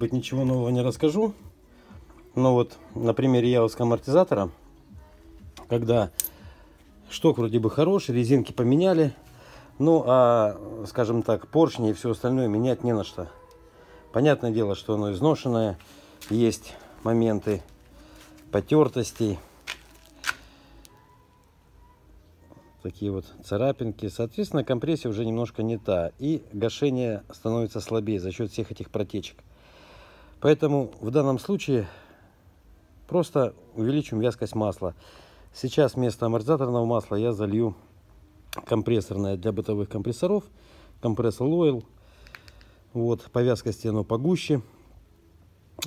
быть, ничего нового не расскажу. Но вот на примере явовского амортизатора, когда шток вроде бы хороший, резинки поменяли, ну а, скажем так, поршни и все остальное менять не на что. Понятное дело, что оно изношенное, есть моменты потертостей, такие вот царапинки. Соответственно, компрессия уже немножко не та. И гашение становится слабее за счет всех этих протечек. Поэтому в данном случае просто увеличим вязкость масла. Сейчас вместо амортизаторного масла я залью компрессорное для бытовых компрессоров. Компрессор Oil. Вот, по вязкости оно погуще.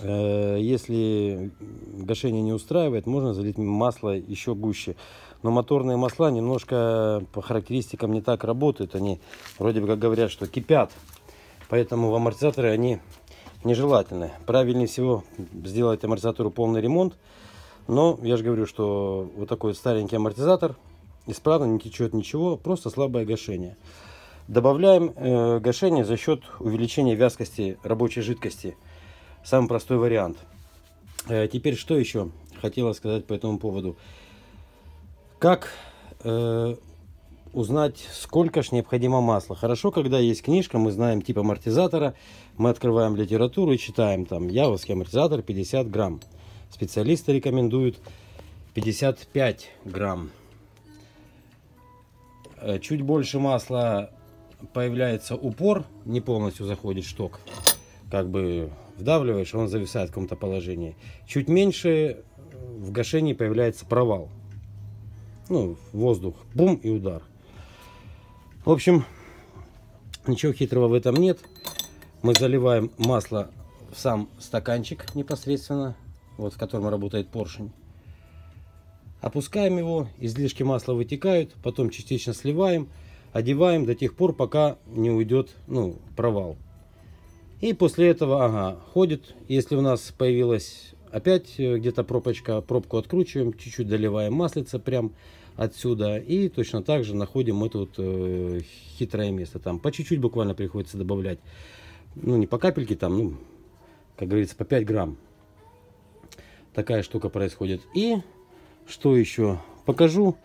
Э, если гашение не устраивает, можно залить масло еще гуще. Но моторные масла немножко по характеристикам не так работают. Они вроде бы как говорят, что кипят. Поэтому в амортизаторы они нежелательны. Правильнее всего сделать амортизатору полный ремонт. Но я же говорю, что вот такой старенький амортизатор исправно не течет ничего, просто слабое гашение. Добавляем э, гашение за счет увеличения вязкости рабочей жидкости. Самый простой вариант. Э, теперь что еще хотела сказать по этому поводу. Как э, узнать, сколько ж необходимо масла? Хорошо, когда есть книжка, мы знаем тип амортизатора, мы открываем литературу и читаем там Явовский амортизатор 50 грамм. Специалисты рекомендуют 55 грамм. Э, чуть больше масла появляется упор, не полностью заходит шток. Как бы вдавливаешь, он зависает в каком-то положении. Чуть меньше в гашении появляется провал. Ну, воздух, бум и удар. В общем, ничего хитрого в этом нет. Мы заливаем масло в сам стаканчик непосредственно, вот в котором работает поршень. Опускаем его, излишки масла вытекают, потом частично сливаем, одеваем до тех пор, пока не уйдет ну, провал. И после этого, ага, ходит. Если у нас появилась опять э, где-то пробочка, пробку откручиваем, чуть-чуть доливаем маслица прям отсюда. И точно так же находим это вот э, хитрое место. Там по чуть-чуть буквально приходится добавлять. Ну, не по капельке там, ну, как говорится, по 5 грамм. Такая штука происходит. И что еще? Покажу,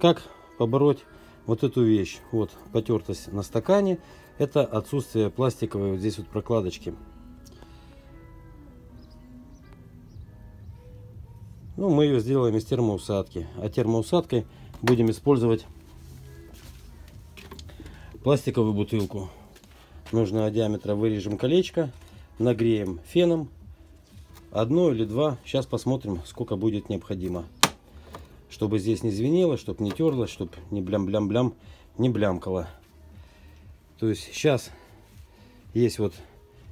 как побороть вот эту вещь. Вот потертость на стакане это отсутствие пластиковой вот здесь вот прокладочки. Ну, мы ее сделаем из термоусадки. А термоусадкой будем использовать пластиковую бутылку. Нужного диаметра вырежем колечко, нагреем феном. Одно или два. Сейчас посмотрим, сколько будет необходимо. Чтобы здесь не звенело, чтобы не терлось, чтобы не блям-блям-блям, не блямкало. То есть сейчас есть вот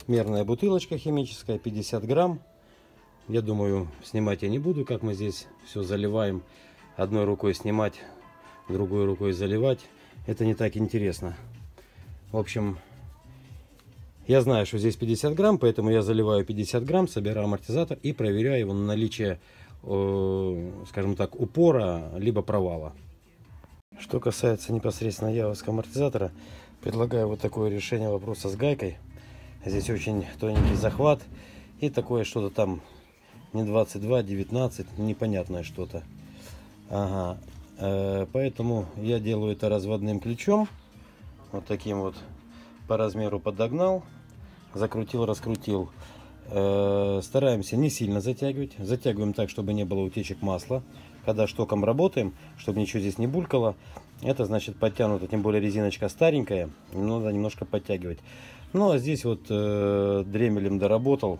мерная бутылочка химическая, 50 грамм. Я думаю, снимать я не буду, как мы здесь все заливаем. Одной рукой снимать, другой рукой заливать. Это не так интересно. В общем, я знаю, что здесь 50 грамм, поэтому я заливаю 50 грамм, собираю амортизатор и проверяю его на наличие, э, скажем так, упора, либо провала. Что касается непосредственно явовского амортизатора, Предлагаю вот такое решение вопроса с гайкой. Здесь очень тоненький захват. И такое что-то там не 22, 19, непонятное что-то. Ага. Э, поэтому я делаю это разводным ключом. Вот таким вот по размеру подогнал. Закрутил, раскрутил. Э, стараемся не сильно затягивать. Затягиваем так, чтобы не было утечек масла. Когда штоком работаем, чтобы ничего здесь не булькало. Это значит подтянуто, тем более резиночка старенькая, надо немножко подтягивать. Ну а здесь вот э, дремелем доработал,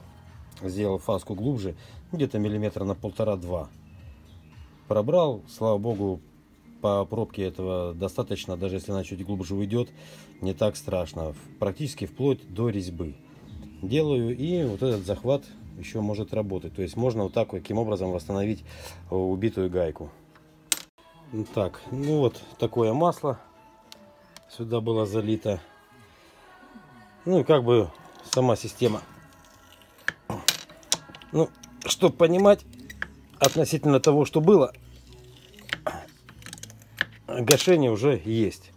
сделал фаску глубже, где-то миллиметра на полтора-два. Пробрал, слава богу, по пробке этого достаточно, даже если она чуть глубже уйдет, не так страшно. Практически вплоть до резьбы. Делаю и вот этот захват еще может работать. То есть можно вот так, таким образом восстановить убитую гайку. Так, ну вот такое масло сюда было залито. Ну и как бы сама система. Ну, чтобы понимать относительно того, что было, гашение уже есть.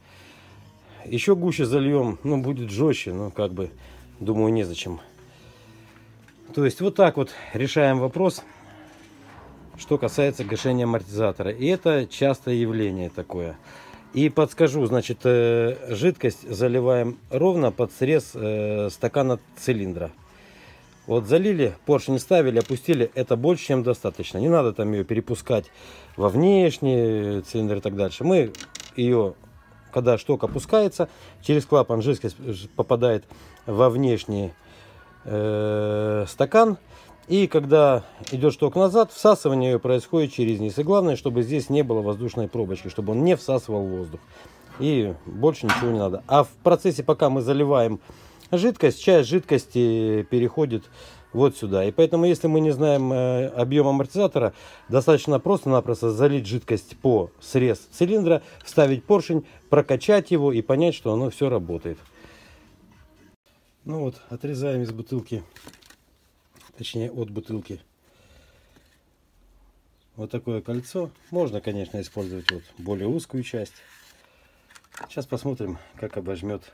Еще гуще зальем, ну будет жестче, но как бы, думаю, незачем. То есть вот так вот решаем вопрос, что касается гашения амортизатора. И это частое явление такое. И подскажу, значит, э, жидкость заливаем ровно под срез э, стакана цилиндра. Вот залили, поршень ставили, опустили, это больше, чем достаточно. Не надо там ее перепускать во внешний цилиндр и так дальше. Мы ее, когда шток опускается, через клапан жидкость попадает во внешний э, стакан. И когда идет шток назад, всасывание ее происходит через низ. И главное, чтобы здесь не было воздушной пробочки, чтобы он не всасывал воздух. И больше ничего не надо. А в процессе, пока мы заливаем жидкость, часть жидкости переходит вот сюда. И поэтому, если мы не знаем э, объем амортизатора, достаточно просто-напросто залить жидкость по срез цилиндра, вставить поршень, прокачать его и понять, что оно все работает. Ну вот, отрезаем из бутылки, точнее от бутылки, вот такое кольцо. Можно, конечно, использовать вот более узкую часть. Сейчас посмотрим, как обожмет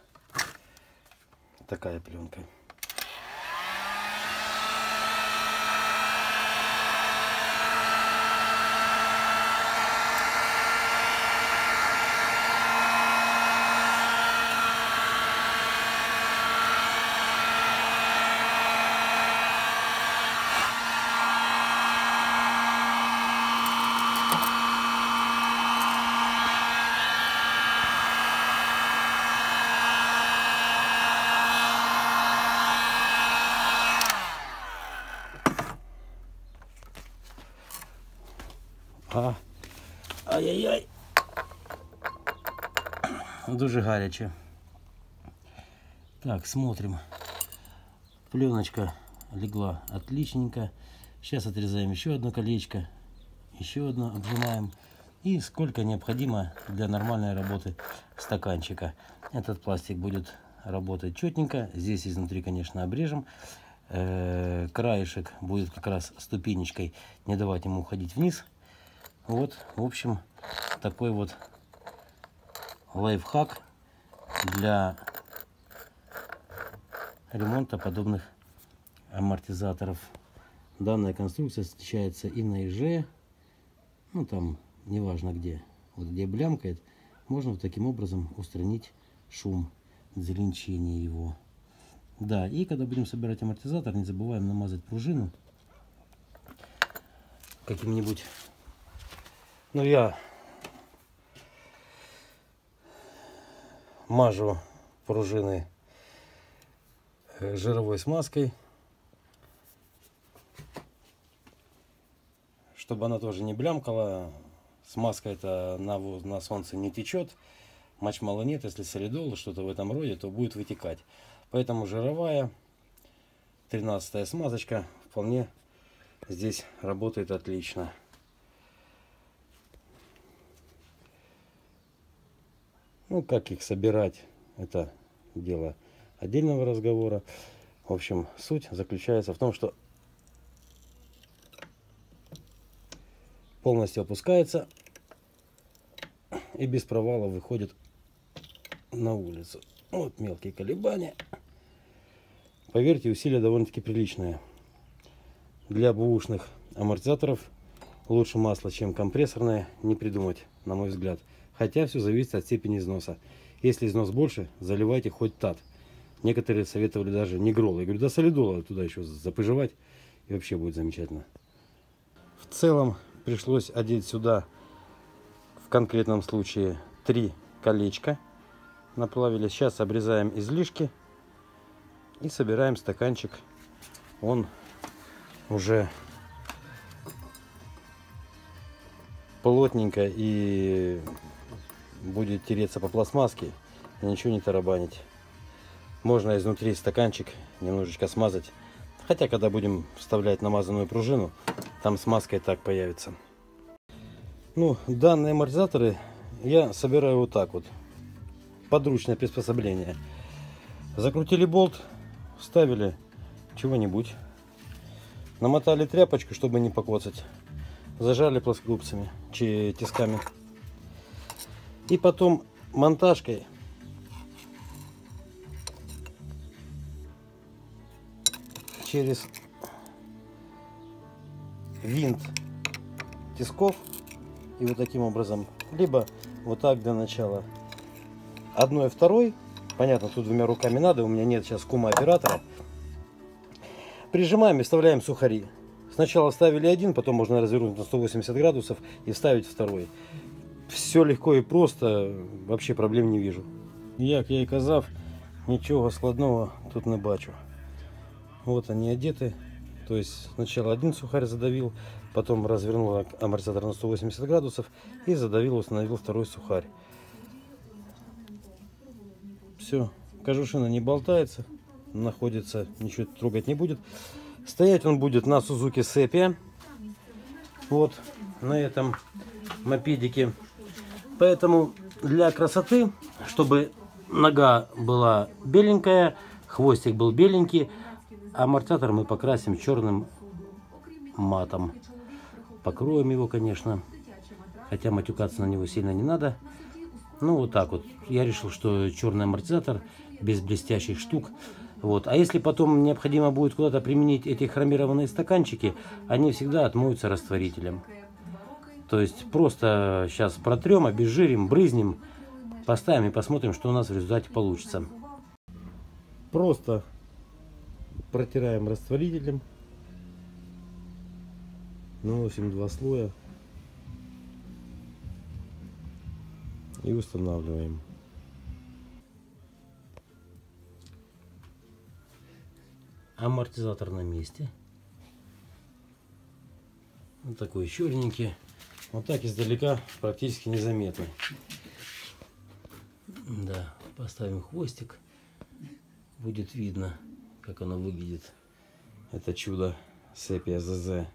такая пленка. А. Ай-яй-яй. Дуже гаряче. Так, смотрим. Пленочка легла отличненько. Сейчас отрезаем еще одно колечко. Еще одно обжимаем. И сколько необходимо для нормальной работы стаканчика. Этот пластик будет работать четненько. Здесь изнутри, конечно, обрежем. Э краешек будет как раз ступенечкой не давать ему уходить вниз. Вот, в общем, такой вот лайфхак для ремонта подобных амортизаторов. Данная конструкция встречается и на ИЖ, ну там, неважно где, вот где блямкает, можно вот таким образом устранить шум, зеленчение его. Да, и когда будем собирать амортизатор, не забываем намазать пружину каким-нибудь ну, я мажу пружины э, жировой смазкой, чтобы она тоже не блямкала. Смазка это на, на солнце не течет, мочмала нет, если солидол, что-то в этом роде, то будет вытекать. Поэтому жировая 13 смазочка вполне здесь работает отлично. Ну, как их собирать, это дело отдельного разговора. В общем, суть заключается в том, что полностью опускается и без провала выходит на улицу. Вот мелкие колебания. Поверьте, усилия довольно-таки приличные. Для бушных амортизаторов лучше масло, чем компрессорное, не придумать, на мой взгляд. Хотя все зависит от степени износа. Если износ больше, заливайте хоть тат. Некоторые советовали даже не грол. Я говорю, да солидола туда еще запыжевать. И вообще будет замечательно. В целом пришлось одеть сюда в конкретном случае три колечка. Наплавили. Сейчас обрезаем излишки. И собираем стаканчик. Он уже плотненько и будет тереться по пластмасске и ничего не тарабанить. Можно изнутри стаканчик немножечко смазать. Хотя, когда будем вставлять намазанную пружину, там смазка и так появится. Ну, данные амортизаторы я собираю вот так вот. Подручное приспособление. Закрутили болт, вставили чего-нибудь. Намотали тряпочку, чтобы не покоцать. Зажали плоскогубцами, тисками. И потом монтажкой через винт тисков и вот таким образом, либо вот так для начала. Одной второй, понятно, тут двумя руками надо, у меня нет сейчас кума оператора. Прижимаем и вставляем сухари. Сначала ставили один, потом можно развернуть на 180 градусов и вставить второй. Все легко и просто, вообще проблем не вижу. Як я и казав, ничего складного тут не бачу. Вот они одеты. То есть сначала один сухарь задавил, потом развернул амортизатор на 180 градусов и задавил, установил второй сухарь. Все, кожушина не болтается, находится, ничего трогать не будет. Стоять он будет на Сузуки Sepia. Вот, на этом мопедике. Поэтому для красоты, чтобы нога была беленькая, хвостик был беленький, амортизатор мы покрасим черным матом. Покроем его, конечно. Хотя матюкаться на него сильно не надо. Ну, вот так вот. Я решил, что черный амортизатор без блестящих штук. Вот. А если потом необходимо будет куда-то применить эти хромированные стаканчики, они всегда отмоются растворителем. То есть просто сейчас протрем, обезжирим, брызнем, поставим и посмотрим, что у нас в результате получится. Просто протираем растворителем. Наносим два слоя. И устанавливаем. Амортизатор на месте. Вот такой черненький. Вот так издалека практически незаметно. Да, поставим хвостик. Будет видно, как оно выглядит. Это чудо Сепия ЗЗ.